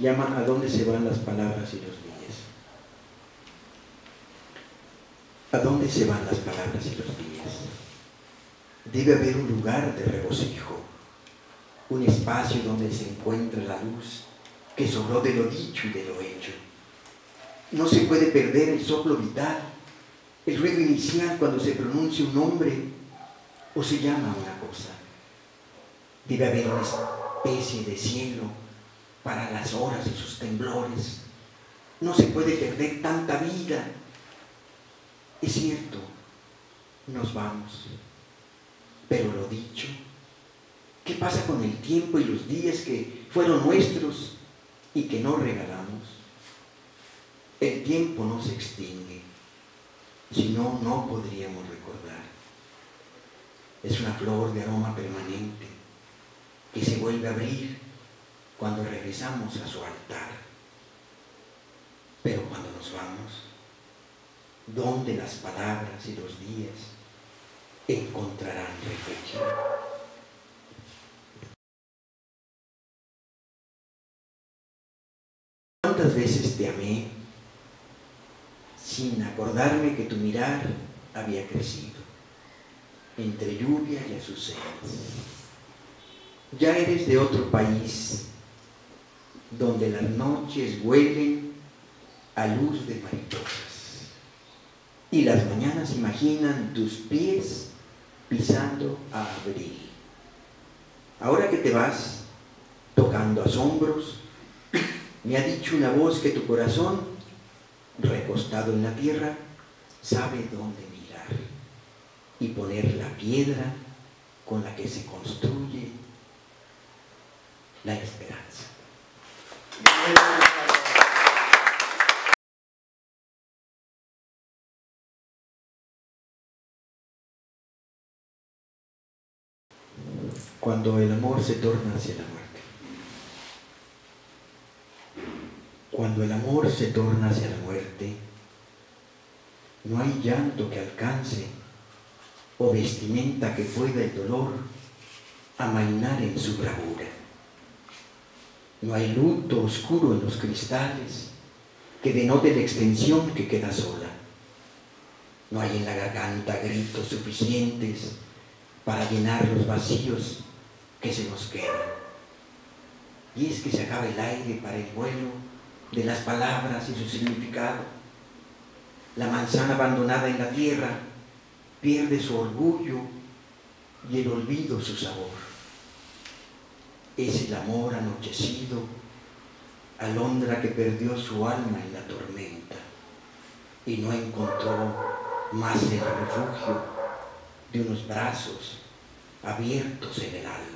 llama a dónde se van las palabras y los días. ¿A dónde se van las palabras y los días? Debe haber un lugar de regocijo, un espacio donde se encuentra la luz que sobró de lo dicho y de lo hecho. No se puede perder el soplo vital, el ruido inicial cuando se pronuncia un nombre o se llama una cosa. Debe haber una especie de cielo para las horas de sus temblores. No se puede perder tanta vida. Es cierto, nos vamos. Pero lo dicho, ¿qué pasa con el tiempo y los días que fueron nuestros y que no regalamos? El tiempo no se extingue, si no, no podríamos recordar. Es una flor de aroma permanente que se vuelve a abrir cuando regresamos a su altar. Pero cuando nos vamos, ¿dónde las palabras y los días encontrarán refugio? ¿Cuántas veces te amé sin acordarme que tu mirar había crecido entre lluvia y azucenas? Ya eres de otro país donde las noches huelen a luz de mariposas y las mañanas imaginan tus pies pisando a abril. Ahora que te vas tocando asombros, me ha dicho una voz que tu corazón, recostado en la tierra, sabe dónde mirar y poner la piedra con la que se construye la esperanza. Cuando el amor se torna hacia la muerte. Cuando el amor se torna hacia la muerte, no hay llanto que alcance o vestimenta que pueda el dolor amainar en su bravura. No hay luto oscuro en los cristales que denote la extensión que queda sola. No hay en la garganta gritos suficientes para llenar los vacíos que se nos quedan. Y es que se acaba el aire para el vuelo de las palabras y su significado. La manzana abandonada en la tierra pierde su orgullo y el olvido su sabor es el amor anochecido, alondra que perdió su alma en la tormenta y no encontró más el refugio de unos brazos abiertos en el alma.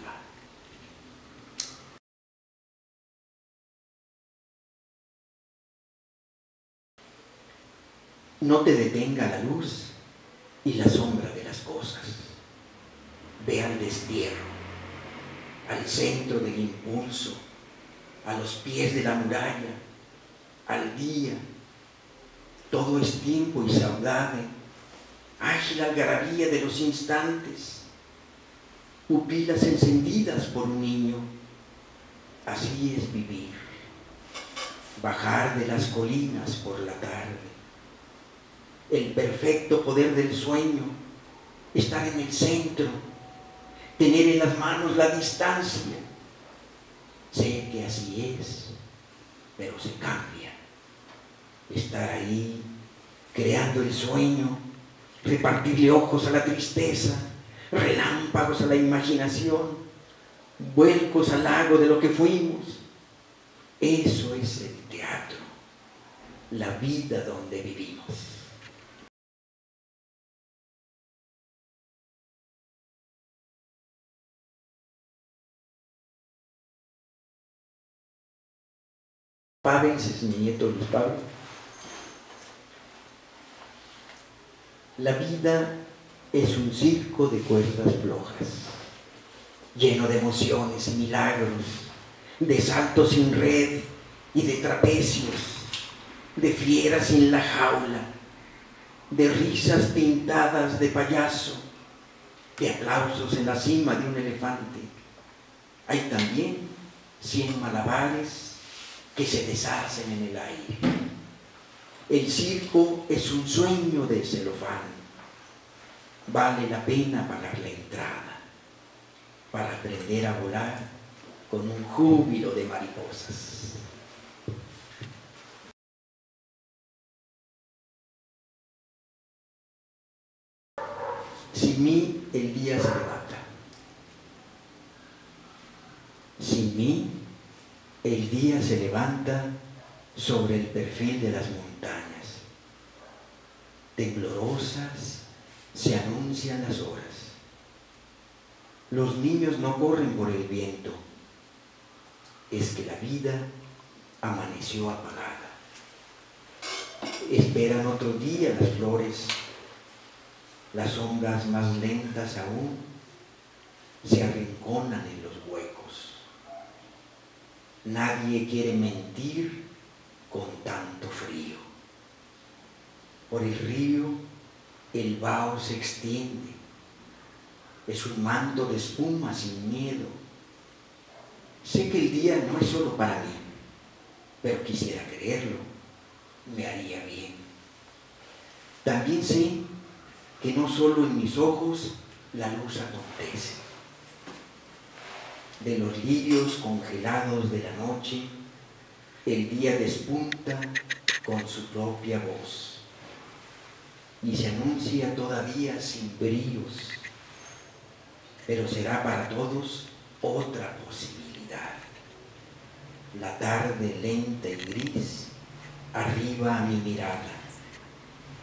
No te detenga la luz y la sombra de las cosas. Ve al destierro al centro del impulso, a los pies de la muralla, al día. Todo es tiempo y saudade, ágil algarabía de los instantes, pupilas encendidas por un niño. Así es vivir, bajar de las colinas por la tarde, el perfecto poder del sueño, estar en el centro tener en las manos la distancia. Sé que así es, pero se cambia. Estar ahí, creando el sueño, repartirle ojos a la tristeza, relámpagos a la imaginación, vuelcos al lago de lo que fuimos. Eso es el teatro, la vida donde vivimos. Pávense, mi nieto Luis Pablo. La vida es un circo de cuerdas flojas, lleno de emociones y milagros, de saltos sin red y de trapecios, de fieras sin la jaula, de risas pintadas de payaso, de aplausos en la cima de un elefante. Hay también cien malabares que se deshacen en el aire. El circo es un sueño de celofán. Vale la pena pagar la entrada para aprender a volar con un júbilo de mariposas. Sin mí el día se levanta. Sin mí el día se levanta sobre el perfil de las montañas. Temblorosas se anuncian las horas. Los niños no corren por el viento. Es que la vida amaneció apagada. Esperan otro día las flores las sombras más lentas aún se arrinconan en los huecos. Nadie quiere mentir con tanto frío. Por el río el vaho se extiende. Es un manto de espuma sin miedo. Sé que el día no es solo para mí, pero quisiera creerlo. Me haría bien. También sé que no solo en mis ojos la luz acontece. De los lirios congelados de la noche, el día despunta con su propia voz y se anuncia todavía sin bríos, pero será para todos otra posibilidad. La tarde lenta y gris arriba a mi mirada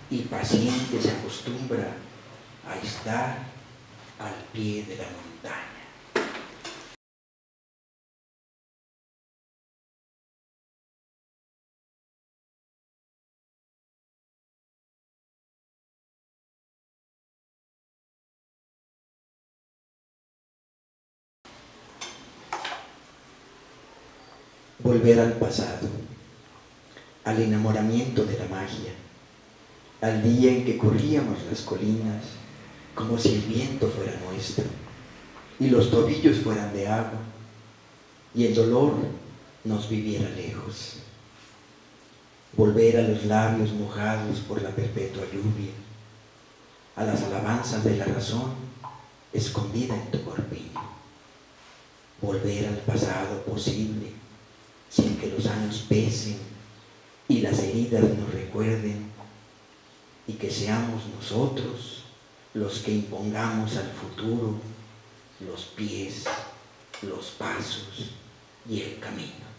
y paciente se acostumbra a estar al pie de la montaña. Volver al pasado, al enamoramiento de la magia al día en que corríamos las colinas como si el viento fuera nuestro y los tobillos fueran de agua y el dolor nos viviera lejos. Volver a los labios mojados por la perpetua lluvia, a las alabanzas de la razón escondida en tu corpiño. Volver al pasado posible sin que los años pesen y las heridas nos recuerden y que seamos nosotros los que impongamos al futuro los pies, los pasos y el camino.